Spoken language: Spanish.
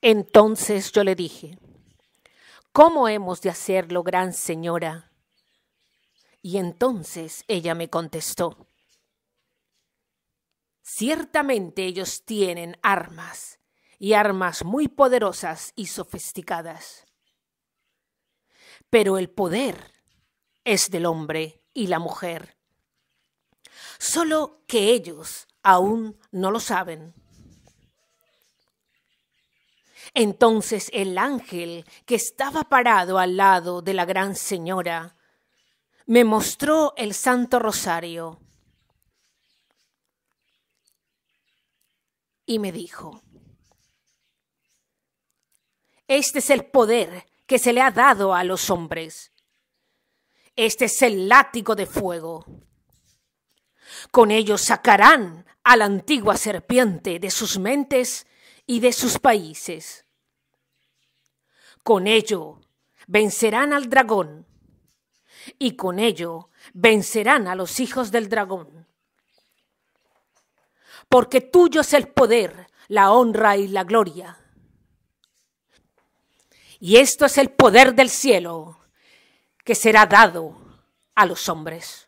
Entonces yo le dije, ¿cómo hemos de hacerlo, gran señora? Y entonces ella me contestó, ciertamente ellos tienen armas, y armas muy poderosas y sofisticadas. Pero el poder es del hombre y la mujer, solo que ellos aún no lo saben. Entonces el ángel que estaba parado al lado de la gran señora me mostró el Santo Rosario y me dijo, este es el poder que se le ha dado a los hombres. Este es el látigo de fuego. Con ello sacarán a la antigua serpiente de sus mentes y de sus países. Con ello vencerán al dragón y con ello vencerán a los hijos del dragón. Porque tuyo es el poder, la honra y la gloria. Y esto es el poder del cielo que será dado a los hombres.